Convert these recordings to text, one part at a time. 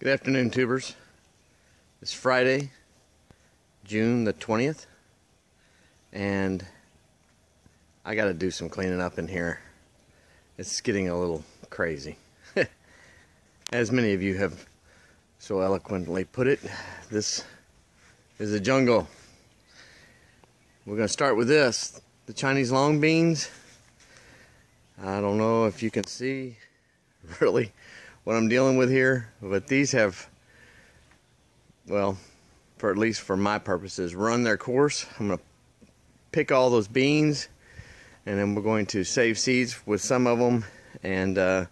Good afternoon, tubers. It's Friday, June the 20th, and I got to do some cleaning up in here. It's getting a little crazy. As many of you have so eloquently put it, this is a jungle. We're going to start with this the Chinese long beans. I don't know if you can see really what I'm dealing with here, but these have, well, for at least for my purposes, run their course. I'm going to pick all those beans, and then we're going to save seeds with some of them, and uh,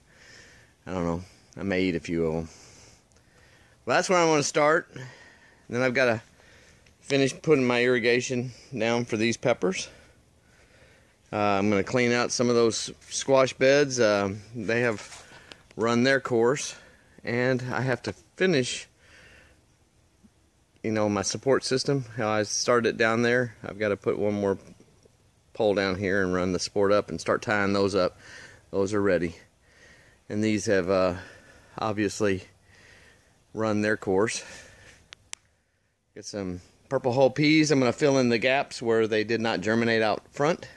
I don't know, I may eat a few of them. Well, that's where I want to start. Then I've got to finish putting my irrigation down for these peppers. Uh, I'm going to clean out some of those squash beds. Uh, they have run their course and I have to finish you know my support system how I started it down there. I've got to put one more pole down here and run the support up and start tying those up. Those are ready. And these have uh, obviously run their course. Get some purple hull peas. I'm going to fill in the gaps where they did not germinate out front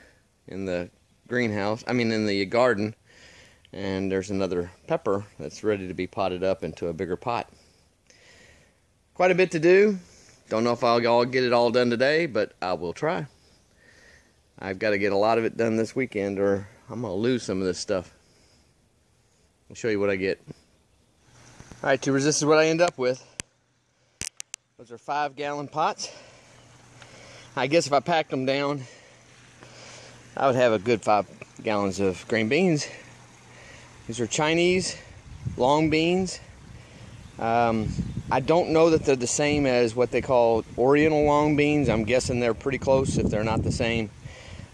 in the greenhouse I mean in the garden and there's another pepper that's ready to be potted up into a bigger pot. Quite a bit to do. Don't know if I'll get it all done today, but I will try. I've got to get a lot of it done this weekend or I'm going to lose some of this stuff. I'll show you what I get. Alright, tubers, this is what I end up with. Those are five gallon pots. I guess if I packed them down, I would have a good five gallons of green beans. These are Chinese long beans. Um, I don't know that they're the same as what they call Oriental long beans. I'm guessing they're pretty close if they're not the same.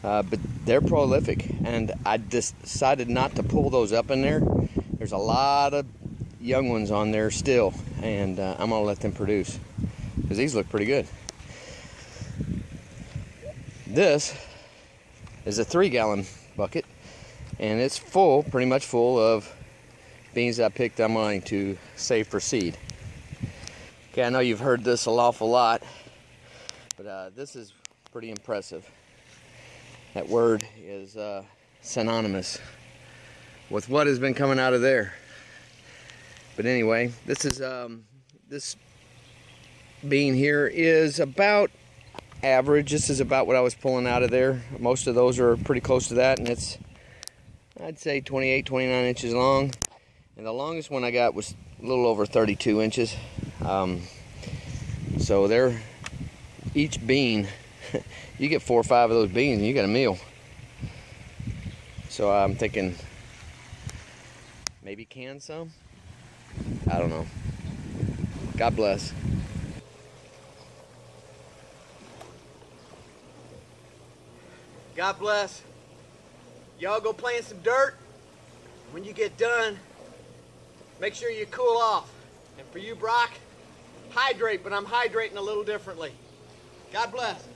Uh, but they're prolific, and I decided not to pull those up in there. There's a lot of young ones on there still, and uh, I'm gonna let them produce because these look pretty good. This is a three gallon bucket and it's full, pretty much full of beans I picked I'm going to save for seed. Okay, I know you've heard this a awful lot, but uh, this is pretty impressive. That word is uh, synonymous with what has been coming out of there. But anyway, this is um, this bean here is about average. This is about what I was pulling out of there. Most of those are pretty close to that, and it's I'd say 28, 29 inches long. And the longest one I got was a little over 32 inches. Um, so they're, each bean, you get four or five of those beans and you got a meal. So I'm thinking maybe can some? I don't know. God bless. God bless. Y'all go play in some dirt. When you get done, make sure you cool off. And for you, Brock, hydrate, but I'm hydrating a little differently. God bless.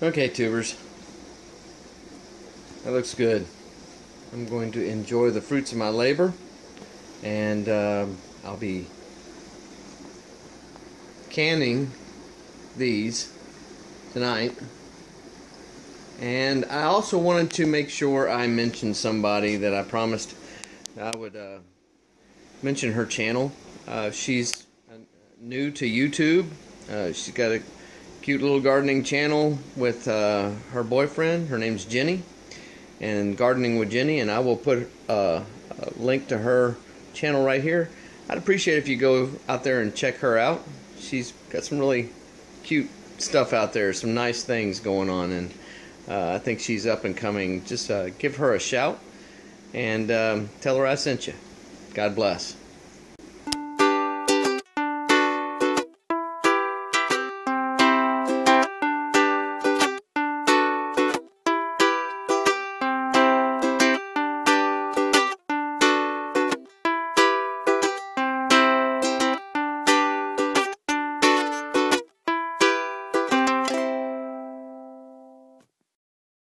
Okay, tubers. That looks good. I'm going to enjoy the fruits of my labor, and um, I'll be canning these tonight. And I also wanted to make sure I mentioned somebody that I promised I would uh, mention her channel. Uh, she's uh, new to YouTube. Uh, she's got a cute little gardening channel with uh, her boyfriend. Her name's Jenny, and Gardening with Jenny. And I will put uh, a link to her channel right here. I'd appreciate if you go out there and check her out. She's got some really cute stuff out there, some nice things going on, and uh, I think she's up and coming. Just uh, give her a shout and um, tell her I sent you. God bless.